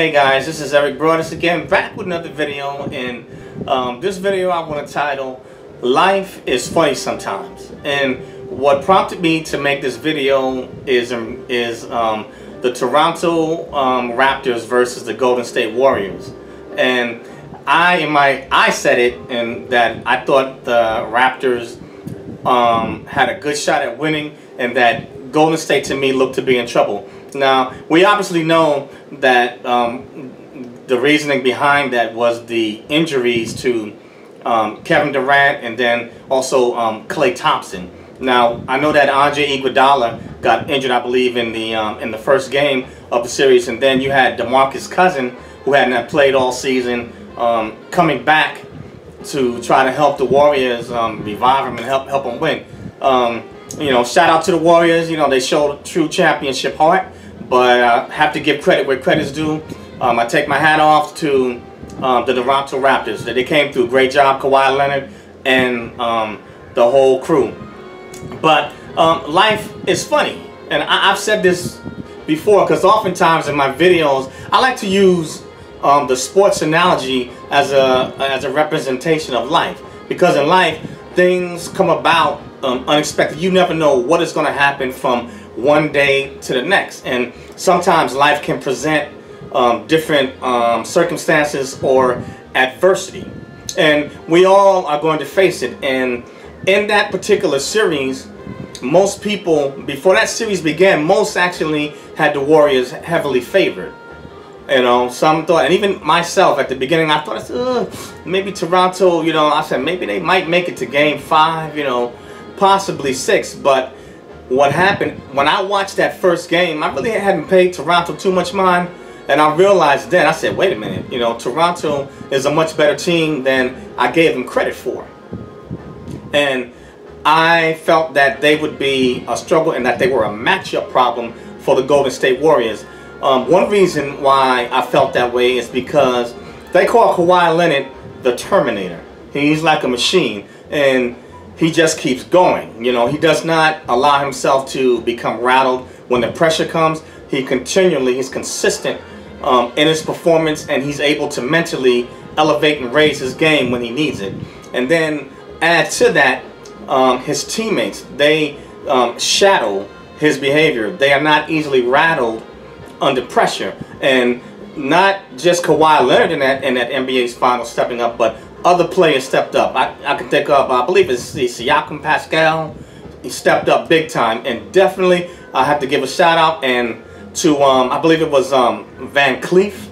Hey guys, this is Eric Broadus again, back with another video. And um, this video I want to title, Life is Funny Sometimes. And what prompted me to make this video is, um, is um, the Toronto um, Raptors versus the Golden State Warriors. And I, in my, I said it, and that I thought the Raptors um, had a good shot at winning, and that Golden State to me looked to be in trouble. Now, we obviously know that um, the reasoning behind that was the injuries to um, Kevin Durant and then also um, Klay Thompson. Now, I know that Andre Iguodala got injured, I believe, in the um, in the first game of the series, and then you had DeMarcus Cousin, who hadn't played all season, um, coming back to try to help the Warriors um, revive them and help help them win. You know, shout out to the Warriors. You know, they showed true championship heart but I have to give credit where credit's due. Um, I take my hat off to um, the Toronto Raptors. They came through. Great job, Kawhi Leonard and um, the whole crew. But um, life is funny. And I, have said this before because oftentimes in my videos, I like to use um, the sports analogy as a, as a representation of life. Because in life, things come about um, unexpected. You never know what is going to happen from one day to the next. And sometimes life can present um, different um, circumstances or adversity. And we all are going to face it. And in that particular series, most people, before that series began, most actually had the Warriors heavily favored. You know, some thought, and even myself at the beginning, I thought, Ugh, maybe Toronto, you know, I said maybe they might make it to game five, you know, possibly six. But what happened when I watched that first game, I really hadn't paid Toronto too much mind. And I realized then, I said, wait a minute, you know, Toronto is a much better team than I gave them credit for. And I felt that they would be a struggle and that they were a matchup problem for the Golden State Warriors. Um, one reason why I felt that way is because they call Kawhi Leonard the Terminator. He's like a machine. And he just keeps going. You know, he does not allow himself to become rattled when the pressure comes. He continually, he's consistent um, in his performance and he's able to mentally elevate and raise his game when he needs it. And then add to that, um, his teammates, they um, shadow his behavior. They are not easily rattled under pressure. And not just Kawhi Leonard in that, in that NBA's final stepping up, but other players stepped up. I, I can think of, I believe it's Siakam Pascal. He stepped up big time. And definitely, I have to give a shout out and to, um, I believe it was um, Van Cleef.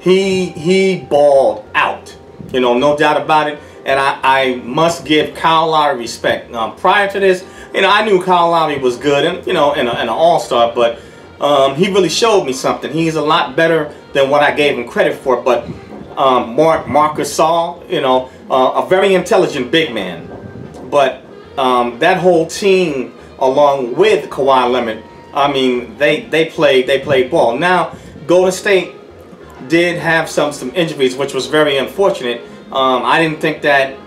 He, he balled out. You know, no doubt about it. And I, I must give Kyle Lowry respect. Um, prior to this, you know, I knew Kyle Lowry was good and, you know, and, and an all-star, but um, he really showed me something. He's a lot better than what I gave him credit for. But um, Mark Marcus Gasol, you know, uh, a very intelligent big man. But um, that whole team, along with Kawhi Leonard, I mean, they they played they played ball. Now, Golden State did have some some injuries, which was very unfortunate. Um, I didn't think that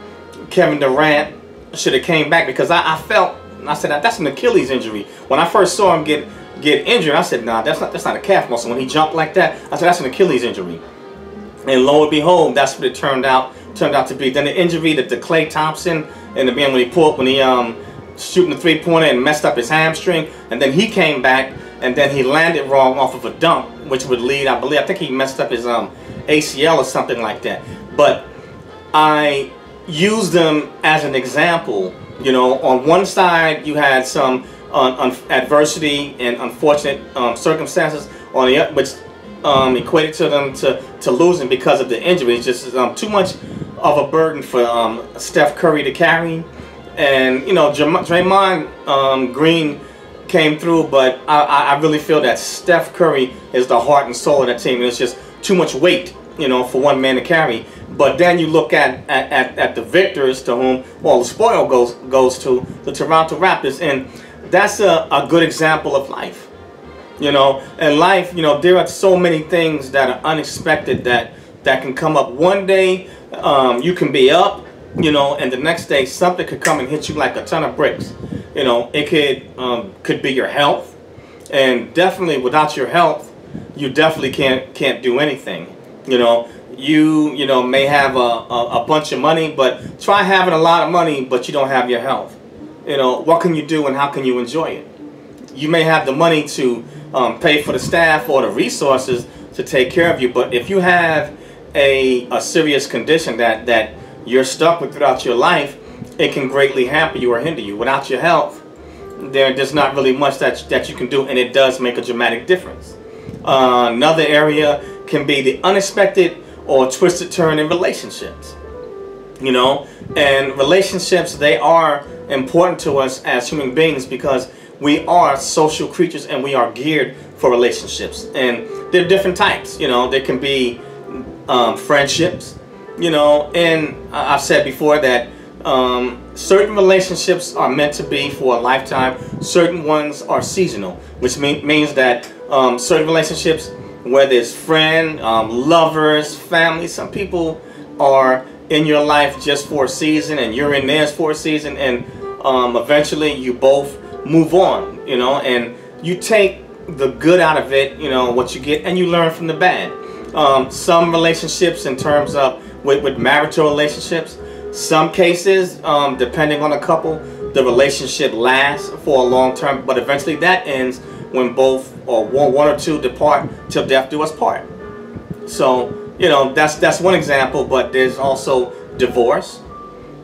Kevin Durant should have came back because I, I felt I said that's an Achilles injury. When I first saw him get get injured, I said, nah, that's not that's not a calf muscle. When he jumped like that, I said that's an Achilles injury. And lo and behold, that's what it turned out turned out to be. Then the injury that the Klay Thompson and the man when he pulled when he um shooting the three pointer and messed up his hamstring, and then he came back and then he landed wrong off of a dunk, which would lead, I believe, I think he messed up his um ACL or something like that. But I used them as an example. You know, on one side you had some uh, adversity and unfortunate um, circumstances on the which um, equated to them to, to losing because of the injury. It's just um, too much of a burden for um, Steph Curry to carry. And, you know, Draymond um, Green came through, but I, I really feel that Steph Curry is the heart and soul of that team. And it's just too much weight, you know, for one man to carry. But then you look at, at, at, at the victors to whom all the spoil goes, goes to, the Toronto Raptors. And that's a, a good example of life you know, in life, you know, there are so many things that are unexpected that that can come up. One day, um, you can be up, you know, and the next day something could come and hit you like a ton of bricks. You know, it could um, could be your health, and definitely without your health, you definitely can't can't do anything. You know, you you know may have a, a, a, bunch of money, but try having a lot of money, but you don't have your health. You know, what can you do and how can you enjoy it? You may have the money to um, pay for the staff or the resources to take care of you, but if you have a, a serious condition that, that you're stuck with throughout your life, it can greatly hamper you or hinder you. Without your health, there, there's not really much that, that you can do, and it does make a dramatic difference. Uh, another area can be the unexpected or twisted turn in relationships. You know, and relationships, they are important to us as human beings because we are social creatures and we are geared for relationships. And there are different types, you know, there can be um, friendships, you know, and I've said before that um, certain relationships are meant to be for a lifetime. Certain ones are seasonal, which mean, means that um, certain relationships, whether it's friend, um, lovers, family, some people are in your life just for a season and you're in theirs for a season and um, eventually you both move on, you know, and you take the good out of it, you know, what you get, and you learn from the bad. Um, some relationships in terms of with, with marital relationships, some cases, um, depending on a couple, the relationship lasts for a long term, but eventually that ends when both or one, one or two depart till death do us part. So, you know, that's that's one example, but there's also divorce,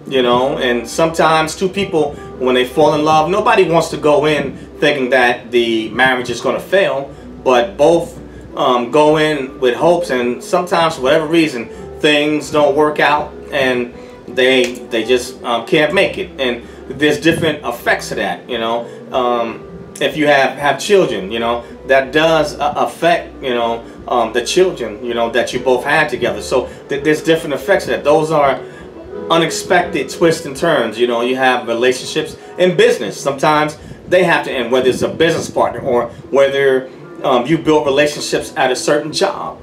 you know, and sometimes two people, when they fall in love, nobody wants to go in thinking that the marriage is going to fail, but both um, go in with hopes, and sometimes for whatever reason, things don't work out, and they they just um, can't make it and there's different effects to that you know. Um, if you have have children you know that does uh, affect you know um, the children you know that you both had together so th there's different effects that those are unexpected twists and turns you know you have relationships in business sometimes they have to end whether it's a business partner or whether um, you build relationships at a certain job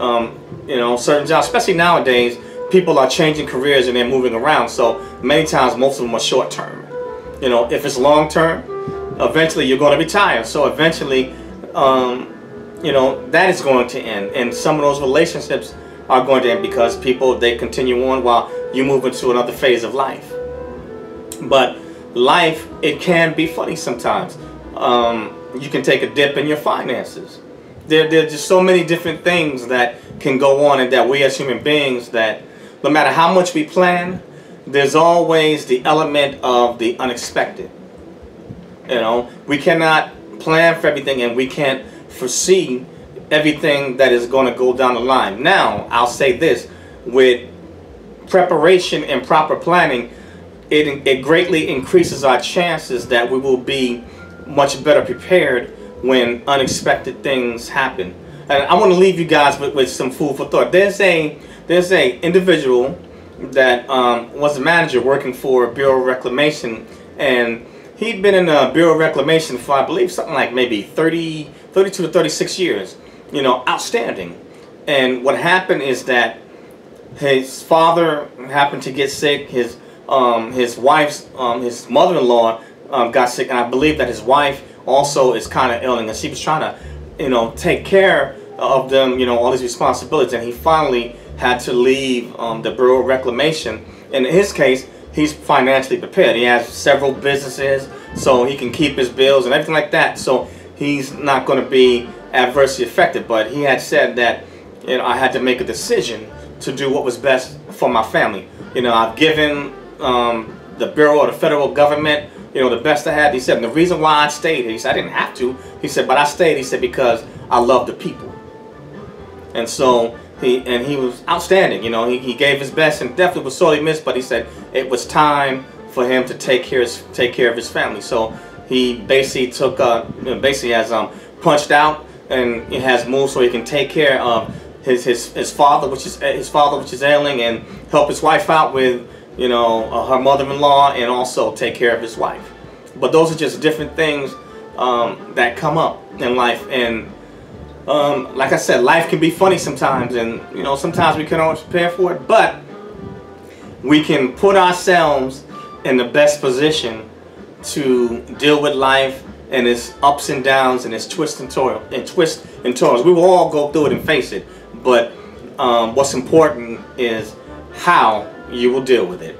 um, you know certain jobs especially nowadays people are changing careers and they're moving around. So many times, most of them are short term. You know, if it's long term, eventually you're going to retire. So eventually, um, you know, that is going to end. And some of those relationships are going to end because people, they continue on while you move into another phase of life. But life, it can be funny sometimes. Um, you can take a dip in your finances. There, there are just so many different things that can go on and that we as human beings that no matter how much we plan, there's always the element of the unexpected. You know, we cannot plan for everything and we can't foresee everything that is going to go down the line. Now, I'll say this, with preparation and proper planning, it, it greatly increases our chances that we will be much better prepared when unexpected things happen. And I want to leave you guys with, with some food for thought. There's a there's a individual that um, was a manager working for Bureau of Reclamation, and he'd been in the Bureau of Reclamation for, I believe, something like maybe 30, 32 to 36 years. You know, outstanding. And what happened is that his father happened to get sick. His um, his wife's um, his mother-in-law um, got sick, and I believe that his wife also is kind of ill, and she was trying to, you know, take care of them, you know, all these responsibilities, and he finally had to leave um, the Bureau of Reclamation. In his case, he's financially prepared. He has several businesses, so he can keep his bills and everything like that. So he's not going to be adversely affected. But he had said that you know I had to make a decision to do what was best for my family. You know, I've given um, the Bureau of the federal government you know, the best I had. He said, the reason why I stayed, he said, I didn't have to. He said, but I stayed, he said, because I love the people. And so he and he was outstanding. You know, he, he gave his best and definitely was sorely missed. But he said it was time for him to take care of, take care of his family. So he basically took uh, basically has um punched out and he has moved so he can take care of his his his father, which is his father, which is ailing, and help his wife out with you know uh, her mother-in-law and also take care of his wife. But those are just different things um, that come up in life and um, like I said, life can be funny sometimes, and you know sometimes we can always prepare for it, but we can put ourselves in the best position to deal with life and its ups and downs and its twists and, toil and twists and turns. We will all go through it and face it, but um, what's important is how you will deal with it.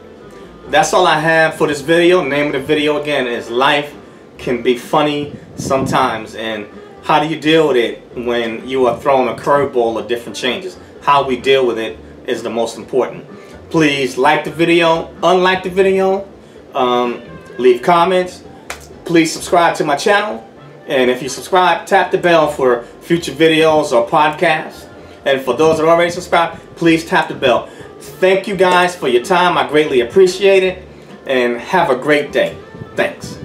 That's all I have for this video. The name of the video again is Life Can Be Funny Sometimes and how do you deal with it when you are thrown a curveball of different changes? How we deal with it is the most important. Please like the video, unlike the video, um, leave comments. Please subscribe to my channel. And if you subscribe, tap the bell for future videos or podcasts. And for those that are already subscribed, please tap the bell. Thank you guys for your time. I greatly appreciate it. And have a great day. Thanks.